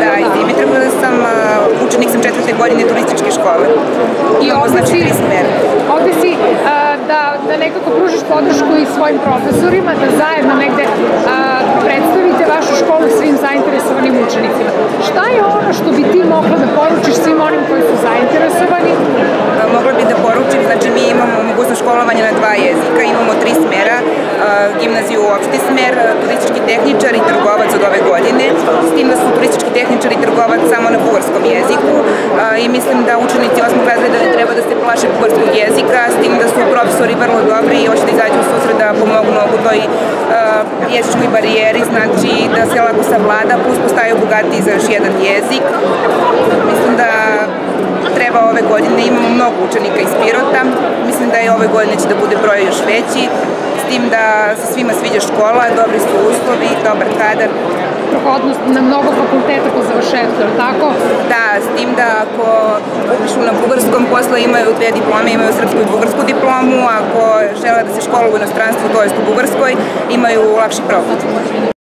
da, iz Dimitrova da sam, učenik sam četvrte godine turističke škole. I ovo znači tri smere. Ovde si da, da nekako pružiš podršku i svojim profesorima, da zajedno negde a, predstavite vašu školu svim zainteresovanim učenicima. Šta je ono što bi ti mogla da poručiš svim onim koji su zainteresovani? Mogla bi da poručim, znači mi imamo mogućnost školovanja na dva opšti smer, a, turistički tehničar i trgovac od ove godine, s tim da su turistički tehničar i trgovac samo na bugarskom jeziku i mislim da učenici osmog razreda ne treba da se plaše bugarskog jezika, s tim da su profesori vrlo dobri i hoće da izađu u susret da pomognu u toj a, jezičkoj barijeri, znači da se lako savlada, plus postaju bogatiji za još jedan jezik. Mislim da treba ove godine, imamo mnogo učenika iz Pirota, mislim da je ove godine će da bude broj još veći, tim da se svima sviđa škola, dobri su uslovi, dobar kadar. Prohodnost na mnogo fakulteta po završetku, je li tako? Da, s tim da ako upišu na bugarskom, posle imaju dve diplome, imaju srpsku i bugarsku diplomu, ako žele da se školuju u inostranstvu, to jest u bugarskoj, imaju lakši prohod.